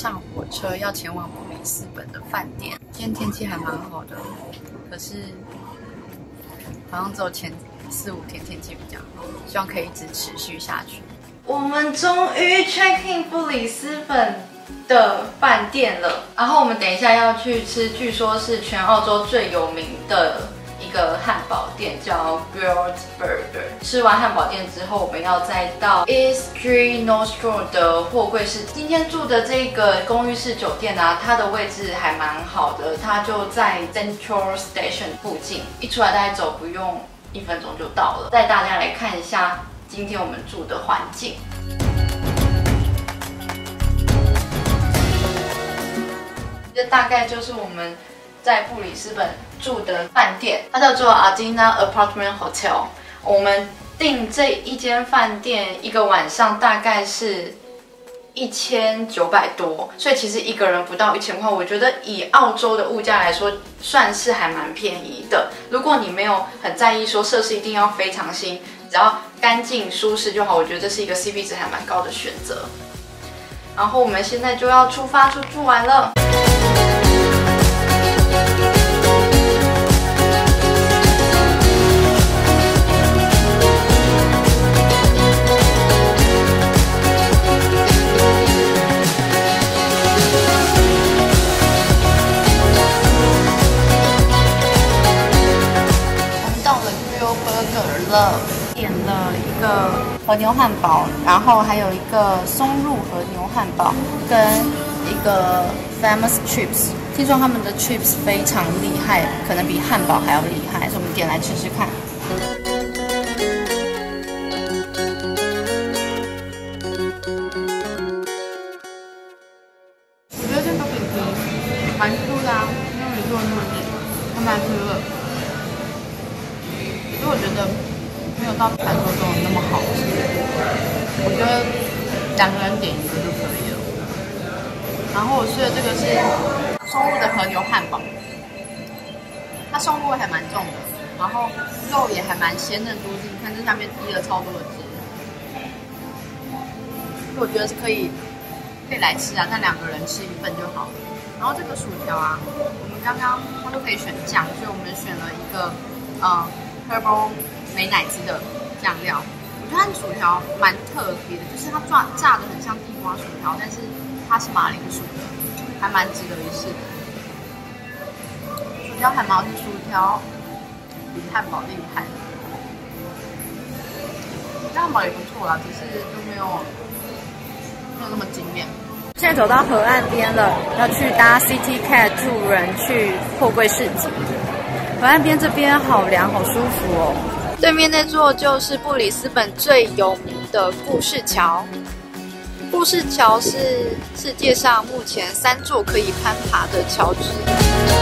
上火车要前往布里斯本的饭店。今天天气还蛮好的，可是好像只有前四五天天气比较好，希望可以一直持续下去。我们终于 check in 布里斯本的饭店了，然后我们等一下要去吃，据说是全澳洲最有名的。一个汉堡店叫 Grilled Burger。吃完汉堡店之后，我们要再到 East Street North Shore 的货柜市。今天住的这个公寓式酒店啊，它的位置还蛮好的，它就在 Central Station 附近，一出来大概走不用一分钟就到了。带大家来看一下今天我们住的环境。这大概就是我们。在布里斯本住的饭店，它叫做 Adina Apartment Hotel。我们订这一间饭店一个晚上大概是一千九百多，所以其实一个人不到一千块。我觉得以澳洲的物价来说，算是还蛮便宜的。如果你没有很在意说设施一定要非常新，只要干净舒适就好，我觉得这是一个 CP 值还蛮高的选择。然后我们现在就要出发出住玩了。了，点了一个和牛汉堡，然后还有一个松露和牛汉堡，跟一个 famous chips。听说他们的 chips 非常厉害，可能比汉堡还要厉害，所以我们点来吃吃看。我觉得这个饼皮蛮 Q 的啊，没有你做的那么硬，还蛮 Q 的。所以我觉得。到传说中的那么好吃，我觉得两个人点一个就可以了。然后我吃的这个是松露的和牛汉堡，它松露味还蛮重的，然后肉也还蛮鲜嫩多汁。你看这下面滴了超多的汁，我觉得是可以可以来吃啊，但两个人吃一份就好了。然后这个薯条啊，我们刚刚它都可以选酱，所以我们选了一个嗯 herbal。美奶滋的酱料，我觉得它薯条蛮特别的，就是它炸炸的很像地瓜薯条，但是它是马铃薯的，还蛮值得一试的。薯条海毛的薯条比汉堡厉害，汉堡也不错啦，只是就没有没有那么惊艳。现在走到河岸边了，要去搭 City Cat 助人去货柜市集。河岸边这边好凉，好舒服哦。对面那座就是布里斯本最有名的故事桥。故事桥是世界上目前三座可以攀爬的桥之一。